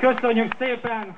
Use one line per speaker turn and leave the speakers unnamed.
Köszönjük szépen!